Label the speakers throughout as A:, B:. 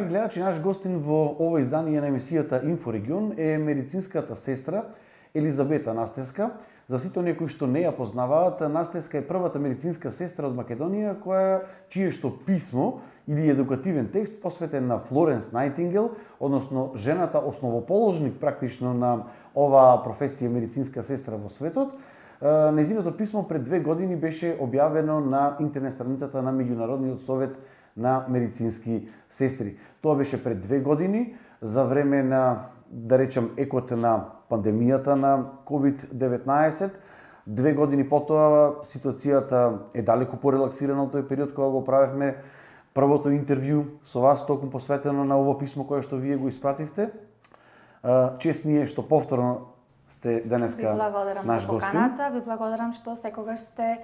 A: Драги гледачи, наш гостин во ова издание на емисијата Инфорегион е медицинската сестра Елизабета Настеска. За сите оние кои што не ја познаваат, Настеска е првата медицинска сестра од Македонија која чие што писмо или едукативен текст посветен на Флоренс Найтингел, односно жената основоположник практично на оваа професија медицинска сестра во светот, Незиното писмо пред две години беше објавено на интернет страницата на Меѓународниот совет на медицински сестри. Тоа беше пред две години, за време на, да речем, екот на пандемијата на COVID-19. Две години потоа ситуацијата е далеку порелаксирана од тој период кога го правевме првото интервју со вас токму посветено на ово писмо кое што вие го испративте. Чест ние што повторно сте денеска
B: ви благодарам
A: наш
B: за поканата, ви благодарам што секогаш сте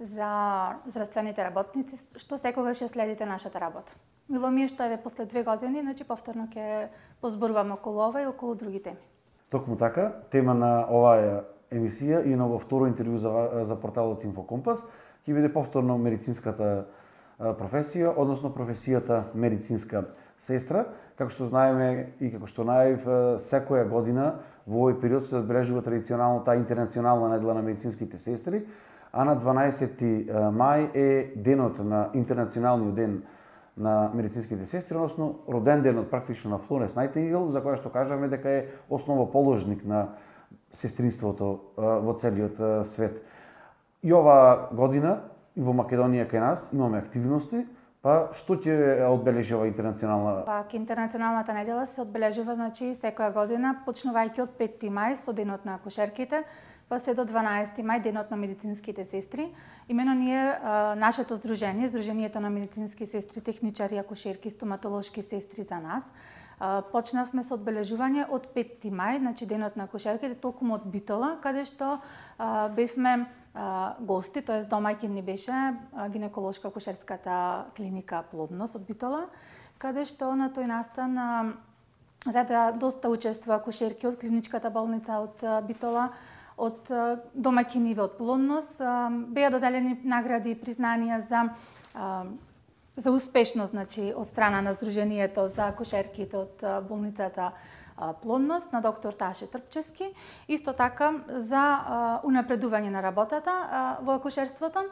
B: за здравствените работници, што секогаш ја следите нашата работа. Мило ми е што еве после две години, значи повторно ќе позборуваме околу ова и околу други теми.
A: Токму така, тема на оваа емисија и на ово второ интервју за, за порталот Инфокомпас ќе биде повторно медицинската професија, односно професијата медицинска сестра. Како што знаеме и како што најав, секоја година во овој период се одбележува традиционално таа интернационална недела на медицинските сестри, а на 12 мај е денот на интернационалниот ден на медицинските сестри, односно роден денот практично на Флоренс Найтингел, за која што кажаме дека е основоположник на сестринството во целиот свет. И ова година и во Македонија кај нас имаме активности, Па што ќе одбележува интернационална?
B: Пак интернационалната недела се одбележува значи секоја година почнувајќи од 5 мај со денот на акушерките, па се до 12 мај денот на медицинските сестри. Имено ние нашето здружение, Здруженијето на медицински сестри, техничари, акушерки, стоматолошки сестри за нас, почнавме со одбележување од 5 мај, значи денот на акушерките, толку од Битола, каде што бевме гости, тоа домаќин ни беше гинеколошка акушерската клиника Плодност од Битола, каде што на тој настан затоа доста учества акушерки од клиничката болница од Битола, од домаќиниве од Плодност, беа доделени награди и признанија за за успешност, значи, од страна на Сдруженијето за кошерките од болницата плодност на доктор Таше Трпчески, исто така за унапредување на работата во акушерството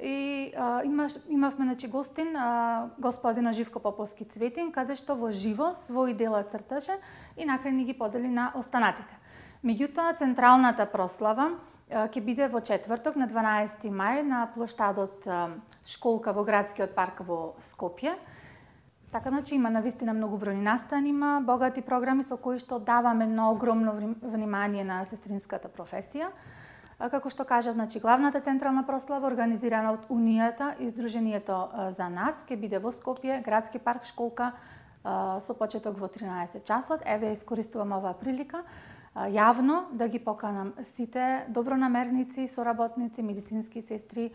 B: и а, имаш, имавме значи гостин а, господина Живко Поповски Цветин, каде што во живо свој дела црташе и накрај ни ги подели на останатите. Меѓутоа, централната прослава ќе биде во четврток на 12 мај на плоштадот Школка во градскиот парк во Скопје. Така значи има навистина многу бројни настани, има богати програми со кои што даваме на огромно внимание на сестринската професија. Како што кажав, значи главната централна прослава организирана од Унијата и Сдруженијето за нас ќе биде во Скопје, градски парк школка со почеток во 13 часот. Еве искористувам оваа прилика јавно да ги поканам сите добронамерници, соработници, медицински сестри,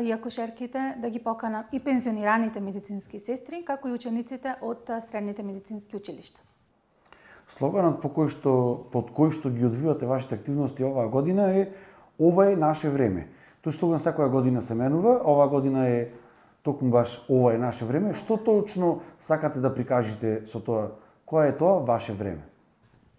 B: и акушерките да ги поканам и пензионираните медицински сестри, како и учениците од средните медицински училишта.
A: Слоганот по кој што под кој што ги одвивате вашите активности оваа година е ова е наше време. Тој слоган секоја година се менува, оваа година е токму баш ова е наше време. Што точно сакате да прикажете со тоа? Која е тоа ваше време?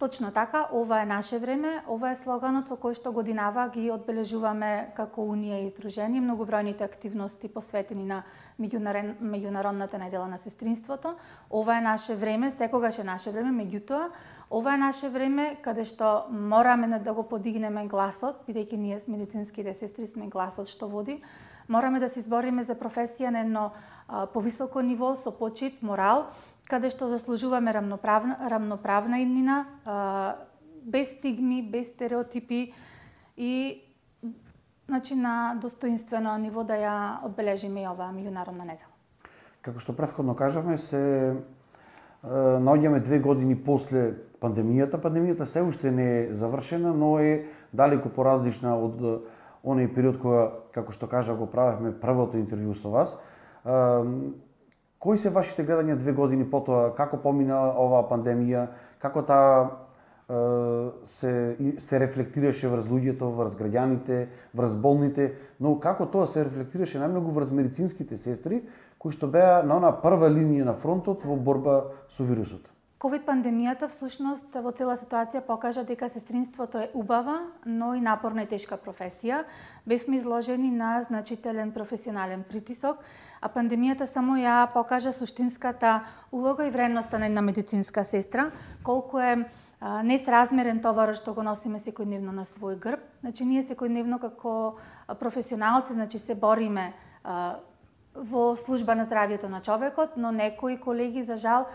B: Точно така, ова е наше време, ова е слоганот со кој што годинава ги одбележуваме како Унија и Издружение многобројните активности посветени на меѓународната недела на сестринството. Ова е наше време, секогаш е наше време, меѓутоа, ова е наше време каде што мораме да го подигнеме гласот, бидејќи ние медицинските сестри сме гласот што води, мораме да се избориме за професија на едно повисоко ниво со почит, морал, каде што заслужуваме рамноправна, рамноправна иднина, без стигми, без стереотипи и значи, на достоинствено ниво да ја одбележиме и оваа меѓународна недела.
A: Како што претходно кажавме, се наоѓаме две години после пандемијата. Пандемијата се уште не е завршена, но е далеку поразлична од оној период кога, како што кажа, го правевме првото интервју со вас. Кои се вашите гледања две години потоа, како помина оваа пандемија, како таа се, се рефлектираше врз луѓето, врз граѓаните, врз болните, но како тоа се рефлектираше најмногу врз медицинските сестри, кои што беа на она прва линија на фронтот во борба со вирусот.
B: Ковид пандемијата всушност во цела ситуација покажа дека сестринството е убава, но и напорна и тешка професија. Бевме изложени на значителен професионален притисок, а пандемијата само ја покажа суштинската улога и вредноста на една медицинска сестра, колку е несразмерен товарот што го носиме секојдневно на свој грб. Значи ние секојдневно како професионалци значи се бориме во служба на здравјето на човекот, но некои колеги за жал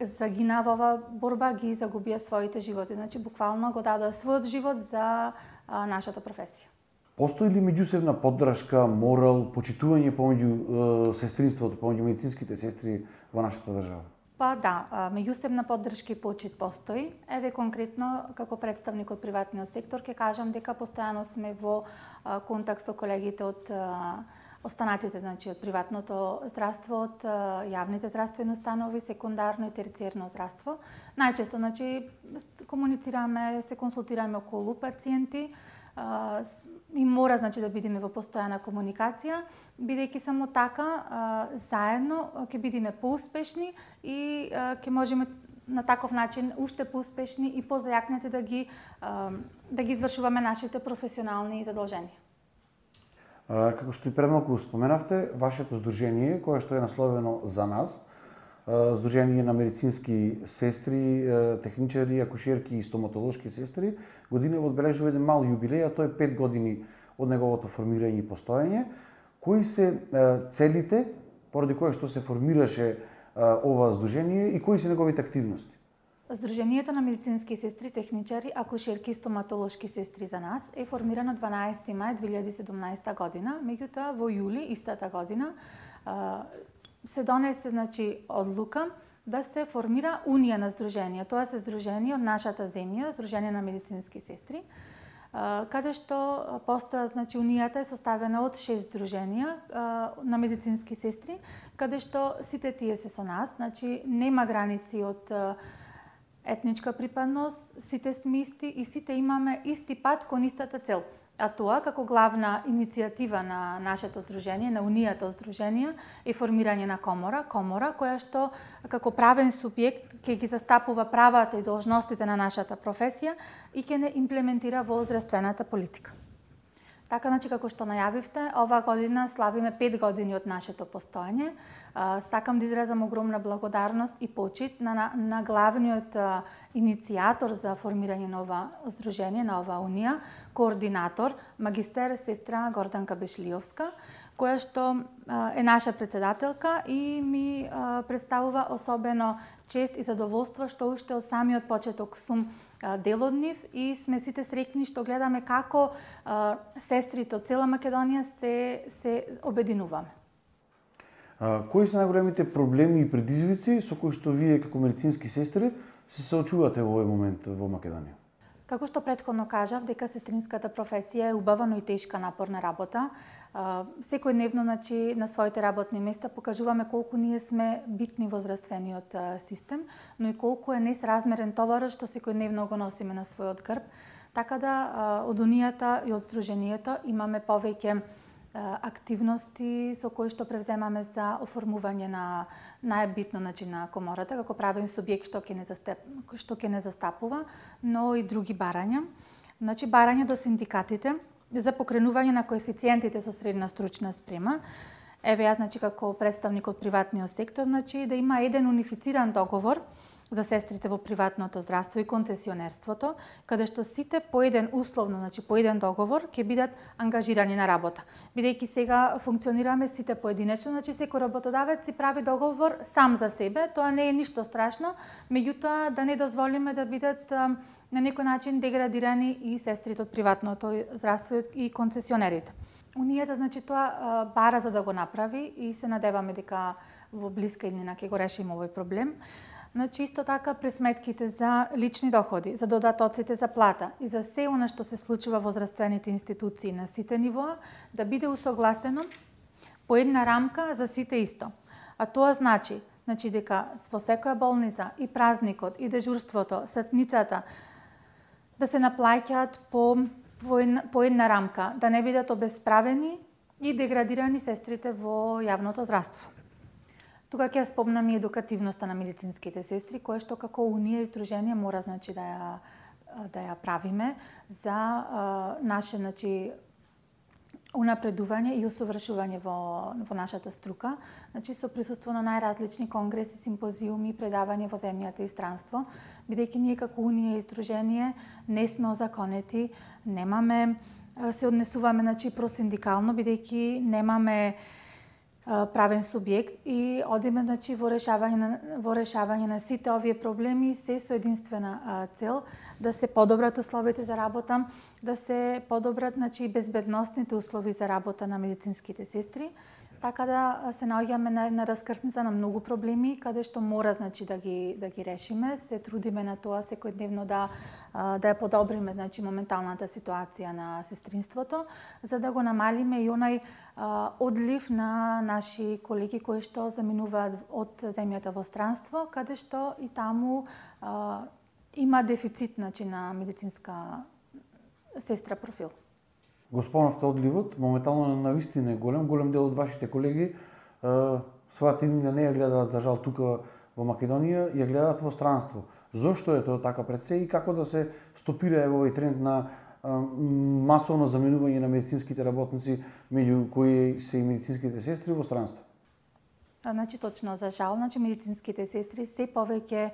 B: загина во ова борба, ги загубија своите животи. Значи буквално го дадоа својот живот за нашата професија.
A: Постои ли меѓусебна поддршка, морал, почитување помеѓу сестринството, помеѓу медицинските сестри во нашата држава?
B: Па да, меѓусебна поддршка и почит постои. Еве конкретно како представник од приватниот сектор ќе кажам дека постојано сме во контакт со колегите од останатите значи од приватното здравство, од јавните здравствени установи, секундарно и терциерно здравство. Најчесто значи комуницираме, се консултираме околу пациенти, и мора значи да бидеме во постојана комуникација, бидејќи само така заедно ќе бидеме поуспешни и ќе можеме на таков начин уште поуспешни и позајакнати да ги да ги извршуваме нашите професионални задолженија.
A: Како што и премалку споменавте, вашето здружение кое што е насловено за нас, Сдружение на медицински сестри, техничари, акушерки и стоматолошки сестри, година одбележува еден мал јубилеј, а тој е 5 години од неговото формирање и постоење. Кои се целите поради кои што се формираше ова здружение и кои се неговите активности?
B: Здружението на медицински сестри, техничари, акушерки и стоматолошки сестри за нас е формирано 12 мај 2017 година, меѓутоа во јули истата година се донесе значи одлука да се формира унија на здруженија. Тоа се здружение од нашата земја, Здружение на медицински сестри, каде што постоја, значи, унијата е составена од шест здруженија на медицински сестри, каде што сите тие се со нас, значи, нема граници од етничка припадност, сите сме исти и сите имаме исти пат кон истата цел – А тоа, како главна иницијатива на нашето здружение, на Унијата од е формирање на комора, комора која што како правен субјект ќе ги застапува правата и должностите на нашата професија и ќе не имплементира во здравствената политика. Така, значи, како што најавивте, ова година славиме 5 години од нашето постоење. Сакам да изразам огромна благодарност и почит на, на, на главниот иницијатор за формирање на ова здружение, на ова унија, координатор, магистер сестра Горданка Бешлиовска, која што е наша председателка и ми представува особено чест и задоволство што уште од самиот почеток сум дел од нив и сме сите срекни што гледаме како сестрите од цела Македонија се се обединуваме.
A: А, кои се најголемите проблеми и предизвици со кои што вие како медицински сестри се соочувате во овој момент во Македонија?
B: Како што предходно кажав, дека сестринската професија е убава, но и тешка напорна работа. Секој дневно, значи, на своите работни места покажуваме колку ние сме битни во здравствениот систем, но и колку е несразмерен товарот што секој дневно го носиме на својот грб. Така да од Унијата и од Сдруженијето имаме повеќе активности со кои што превземаме за оформување на најбитно значи на комората како правен субјект што ќе не застап, што ќе не застапува, но и други барања. Значи барање до синдикатите за покренување на коефициентите со средна стручна спрема. Еве јас значи како представник од приватниот сектор, значи да има еден унифициран договор за сестрите во приватното здравство и концесионерството, каде што сите по еден условно, значи по еден договор, ќе бидат ангажирани на работа. Бидејќи сега функционираме сите поединечно, значи секој работодавец си прави договор сам за себе, тоа не е ништо страшно, меѓутоа да не дозволиме да бидат на некој начин деградирани и сестрите од приватното здравство и концесионерите. Унијата, значи, тоа бара за да го направи и се надеваме дека во блиска иднина ќе го решиме овој проблем. Значи, исто така пресметките за лични доходи, за додатоците за плата и за се она што се случува во здравствените институции на сите нивоа, да биде усогласено по една рамка за сите исто. А тоа значи, значи дека во секоја болница и празникот и дежурството, сатницата, да се наплаќаат по по една, по една рамка, да не бидат обесправени и деградирани сестрите во јавното здравство. Тука ќе спомнам и едукативноста на медицинските сестри, која што како Унија и Сдружение мора значи да ја да ја правиме за а, наше значи унапредување и усовршување во, во нашата струка, значи со присуство на најразлични конгреси, симпозиуми, предавања во земјата и странство, бидејќи ние како Унија и Сдружение не сме озаконети, немаме се однесуваме значи просиндикално бидејќи немаме правен субјект и одиме значи во решавање на во решавање на сите овие проблеми се со единствена цел да се подобрат условите за работа, да се подобрат значи безбедносните услови за работа на медицинските сестри, така да се наоѓаме на на раскрсница на многу проблеми каде што мора значи да ги да ги решиме, се трудиме на тоа секојдневно да да ја подобриме значи моменталната ситуација на сестринството, за да го намалиме и онај одлив на наши колеги кои што заминуваат од земјата во странство, каде што и таму има дефицит значи на медицинска сестра профил
A: го спомнавте одливот, моментално на вистина е голем, голем дел од вашите колеги својата иднина не ја гледаат за жал тука во Македонија, ја гледаат во странство. Зошто е тоа така пред се и како да се стопира ево овој тренд на масовно заменување на медицинските работници меѓу кои се и медицинските сестри во странство?
B: Значи точно за жал, значи медицинските сестри се повеќе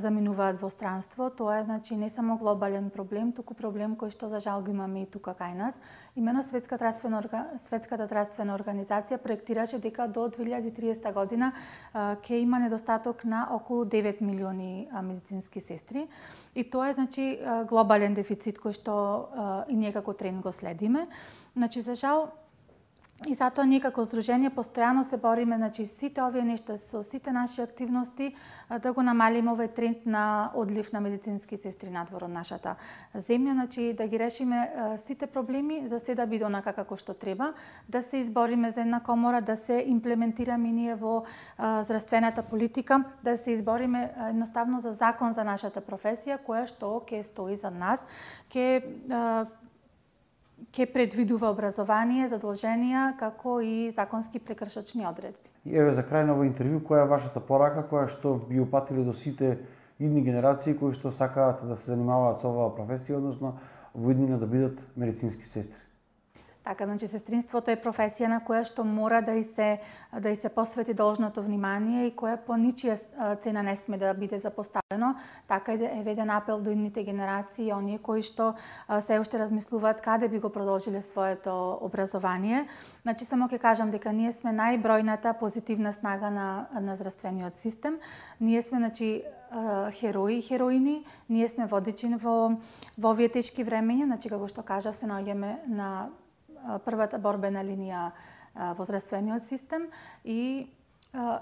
B: заминуваат во странство. Тоа е значи не само глобален проблем, туку проблем кој што за жал го имаме и тука кај нас. Имено Светска здравствена Светската здравствена организација проектираше дека до 2030 година ќе има недостаток на околу 9 милиони медицински сестри. И тоа е значи глобален дефицит кој што и ние како тренд го следиме. Значи за жал И затоа ние како здружение постојано се бориме, значи сите овие нешта со сите наши активности да го намалиме овој тренд на одлив на медицински сестри надвор од нашата земја, значи да ги решиме сите проблеми за се да биде онака како што треба, да се избориме за една комора, да се имплементираме ние во здравствената политика, да се избориме едноставно за закон за нашата професија која што ќе стои за нас, ќе ќе предвидува образование, задолженија, како и законски прекршочни одредби.
A: И еве за крај на овој интервју, која е вашата порака, која што би упатили до сите идни генерации кои што сакаат да се занимаваат со оваа професија, односно во иднина да бидат медицински сестри?
B: Така, значи сестринството е професија на која што мора да и се да и се посвети должното внимание и која по ничија цена не сме да биде запоставено. Така да е веден апел до идните генерации, оние кои што се уште размислуваат каде би го продолжиле своето образование. Значи само ќе кажам дека ние сме најбројната позитивна снага на на здравствениот систем. Ние сме значи херои и хероини, ние сме водичи во во овие тешки времења, значи како што кажав се наоѓаме на првата борбена линија во здравствениот систем и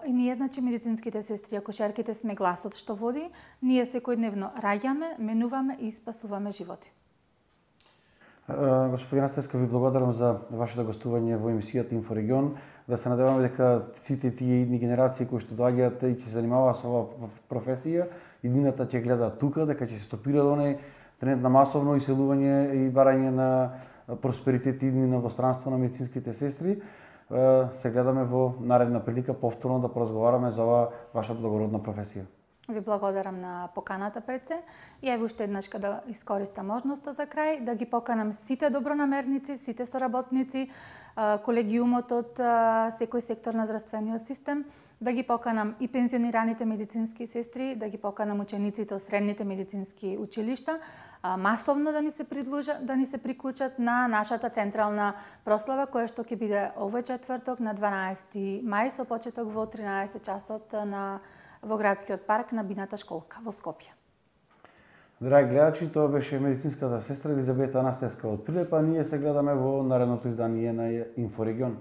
B: и ние, значи, медицинските сестри, акушерките сме гласот што води, ние секојдневно раѓаме, менуваме и спасуваме животи.
A: Господина Стеска, ви благодарам за вашето гостување во емисијата Инфорегион. Да се надеваме дека сите тие идни генерации кои што доаѓаат и ќе се занимаваат со оваа професија, иднината ќе гледа тука, дека ќе се стопира до оној тренд на масовно иселување и барање на просперитет идни на востранство на медицинските сестри. Се гледаме во наредна прилика повторно да поразговараме за оваа ваша благородна професија.
B: Ви благодарам на поканата пред се. И ево уште еднашка да искористам можноста за крај, да ги поканам сите добронамерници, сите соработници, колегиумот од секој сектор на здравствениот систем, да ги поканам и пензионираните медицински сестри, да ги поканам учениците од средните медицински училишта, масовно да ни се придлужат, да ни се приклучат на нашата централна прослава која што ќе биде овој четврток на 12 мај со почеток во 13 часот на во градскиот парк на Бината школка во Скопје.
A: Драги гледачи, тоа беше медицинската сестра Елизабета Анастеска од Прилепа. Ние се гледаме во наредното издание на Инфорегион.